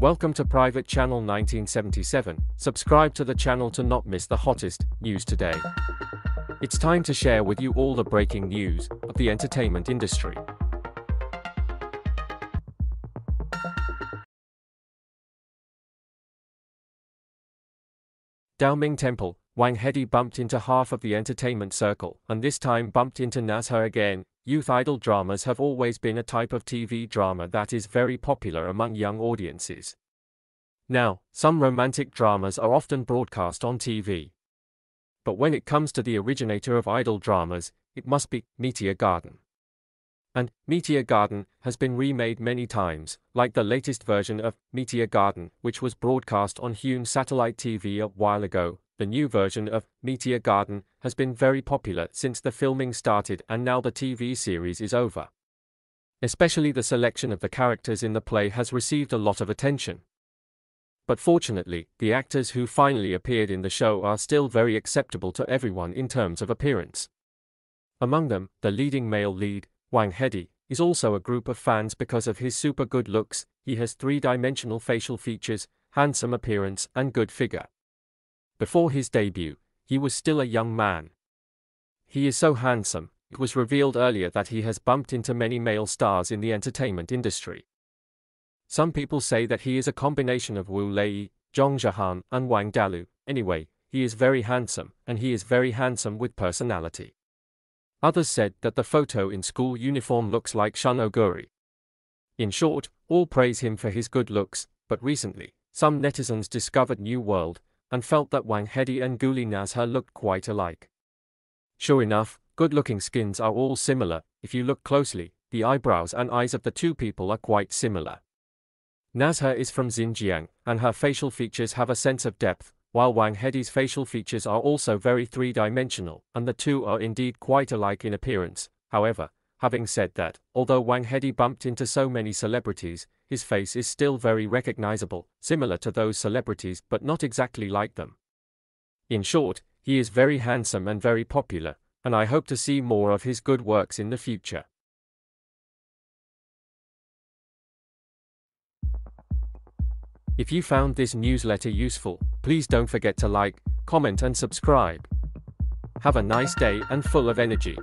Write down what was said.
Welcome to Private Channel 1977. Subscribe to the channel to not miss the hottest news today. It's time to share with you all the breaking news of the entertainment industry. Daoming Temple, Wang Hedi bumped into half of the entertainment circle, and this time bumped into Nazha again. Youth idol dramas have always been a type of TV drama that is very popular among young audiences. Now, some romantic dramas are often broadcast on TV. But when it comes to the originator of idol dramas, it must be Meteor Garden. And Meteor Garden has been remade many times, like the latest version of Meteor Garden, which was broadcast on Hunan satellite TV a while ago. The new version of Meteor Garden has been very popular since the filming started and now the TV series is over. Especially the selection of the characters in the play has received a lot of attention. But fortunately, the actors who finally appeared in the show are still very acceptable to everyone in terms of appearance. Among them, the leading male lead, Wang Hedi, is also a group of fans because of his super good looks, he has three-dimensional facial features, handsome appearance and good figure. Before his debut, he was still a young man. He is so handsome, it was revealed earlier that he has bumped into many male stars in the entertainment industry. Some people say that he is a combination of Wu Lei, Zhong Zhihan and Wang Dalu, anyway, he is very handsome, and he is very handsome with personality. Others said that the photo in school uniform looks like Shun Oguri. In short, all praise him for his good looks, but recently, some netizens discovered New World and felt that Wang Hedi and Guli Nazha looked quite alike. Sure enough, good-looking skins are all similar, if you look closely, the eyebrows and eyes of the two people are quite similar. Nazha is from Xinjiang, and her facial features have a sense of depth, while Wang Hedi's facial features are also very three-dimensional, and the two are indeed quite alike in appearance. However, having said that, although Wang Hedi bumped into so many celebrities, his face is still very recognizable, similar to those celebrities but not exactly like them. In short, he is very handsome and very popular, and I hope to see more of his good works in the future. If you found this newsletter useful, please don't forget to like, comment and subscribe. Have a nice day and full of energy.